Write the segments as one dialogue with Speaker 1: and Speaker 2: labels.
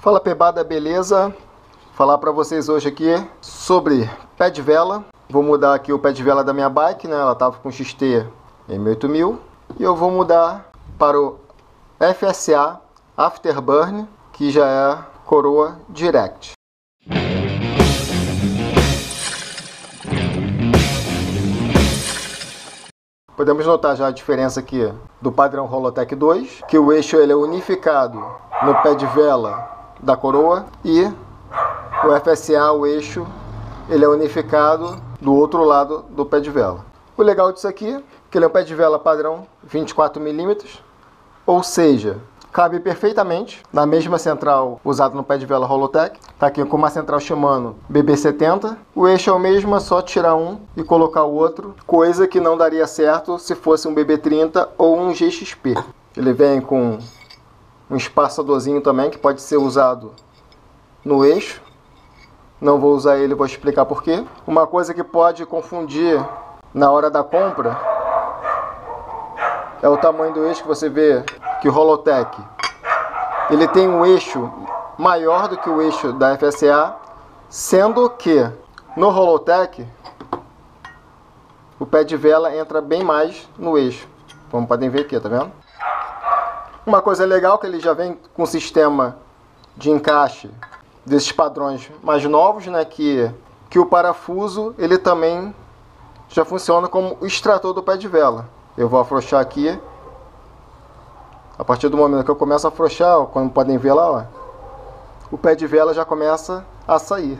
Speaker 1: Fala pebada, beleza? Falar para vocês hoje aqui sobre pé de vela. Vou mudar aqui o pé de vela da minha bike, né? Ela tava com XT M8000 e eu vou mudar para o FSA Afterburn, que já é coroa Direct. Podemos notar já a diferença aqui do padrão Holotech 2, que o eixo ele é unificado no pé de vela da coroa e o FSA, o eixo, ele é unificado do outro lado do pé de vela. O legal disso aqui é que ele é um pé de vela padrão 24 milímetros, ou seja, cabe perfeitamente na mesma central usada no pé de vela Holotech. Tá aqui com uma central Shimano BB70. O eixo é o mesmo, é só tirar um e colocar o outro, coisa que não daria certo se fosse um BB30 ou um GXP. Ele vem com um espaçadorzinho também que pode ser usado no eixo. Não vou usar ele, vou explicar porquê. Uma coisa que pode confundir na hora da compra é o tamanho do eixo que você vê que o Holotech ele tem um eixo maior do que o eixo da FSA, sendo que no Holotech o pé de vela entra bem mais no eixo, como podem ver aqui, tá vendo? Uma coisa legal é que ele já vem com sistema de encaixe desses padrões mais novos, né, que, que o parafuso ele também já funciona como o extrator do pé de vela. Eu vou afrouxar aqui a partir do momento que eu começo a afrouxar, como podem ver lá, ó, o pé de vela já começa a sair.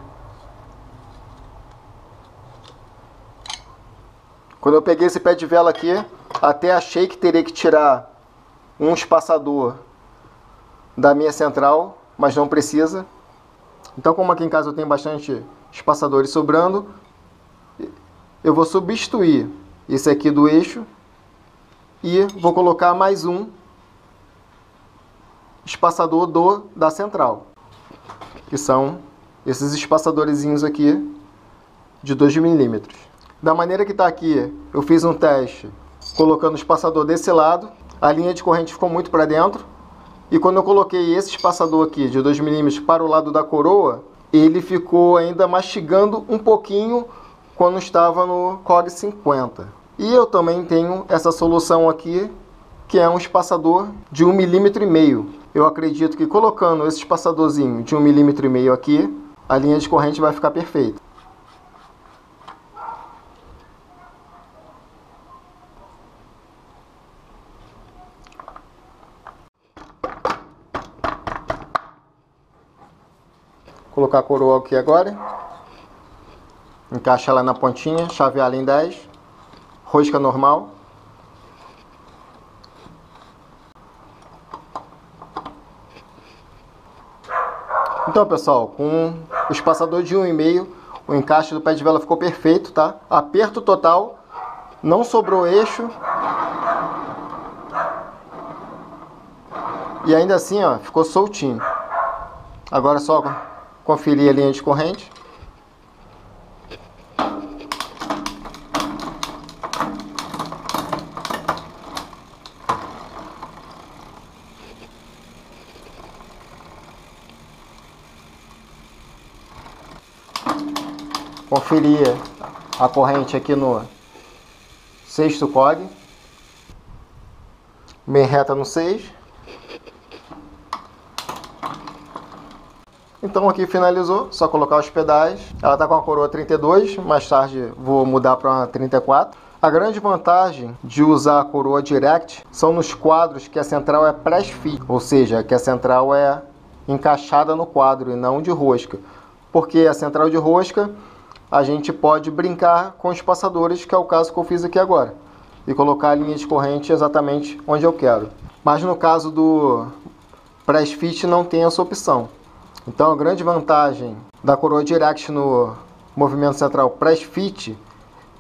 Speaker 1: Quando eu peguei esse pé de vela aqui, até achei que teria que tirar um espaçador da minha central, mas não precisa. Então, como aqui em casa eu tenho bastante espaçadores sobrando, eu vou substituir esse aqui do eixo e vou colocar mais um espaçador do da central, que são esses espaçadorzinhos aqui de 2 milímetros. Da maneira que está aqui, eu fiz um teste colocando o espaçador desse lado, a linha de corrente ficou muito para dentro, e quando eu coloquei esse espaçador aqui de 2 milímetros para o lado da coroa, ele ficou ainda mastigando um pouquinho quando estava no COG 50. E eu também tenho essa solução aqui, que é um espaçador de 1,5 mm, eu acredito que colocando esse espaçadorzinho de um milímetro e meio aqui, a linha de corrente vai ficar perfeita. Colocar a coroa aqui agora. Encaixa ela na pontinha, chavear em 10. Rosca normal. Então, pessoal, com o espaçador de 1,5, o encaixe do pé de vela ficou perfeito, tá? Aperto total, não sobrou eixo. E ainda assim, ó, ficou soltinho. Agora só conferir a linha de corrente. conferir a corrente aqui no sexto cog, bem reta no 6. Então aqui finalizou, só colocar os pedais. Ela está com a coroa 32, mais tarde vou mudar para uma 34. A grande vantagem de usar a coroa direct são nos quadros que a central é press-fit, ou seja, que a central é encaixada no quadro e não de rosca. Porque a central de rosca a gente pode brincar com os passadores, que é o caso que eu fiz aqui agora, e colocar a linha de corrente exatamente onde eu quero. Mas no caso do Press Fit não tem essa opção. Então a grande vantagem da coroa Direct no movimento central Press Fit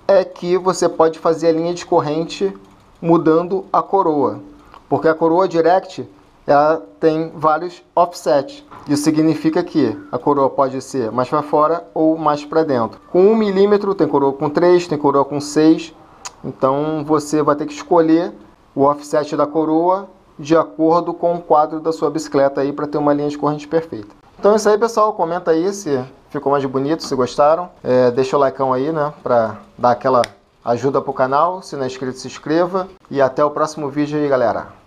Speaker 1: é que você pode fazer a linha de corrente mudando a coroa, porque a coroa Direct ela tem vários offsets. Isso significa que a coroa pode ser mais para fora ou mais para dentro. Com 1 milímetro tem coroa com 3, tem coroa com 6. Então você vai ter que escolher o offset da coroa de acordo com o quadro da sua bicicleta aí para ter uma linha de corrente perfeita. Então é isso aí, pessoal. Comenta aí se ficou mais bonito, se gostaram. É, deixa o like aí, né? Para dar aquela ajuda pro canal. Se não é inscrito, se inscreva. E até o próximo vídeo aí, galera.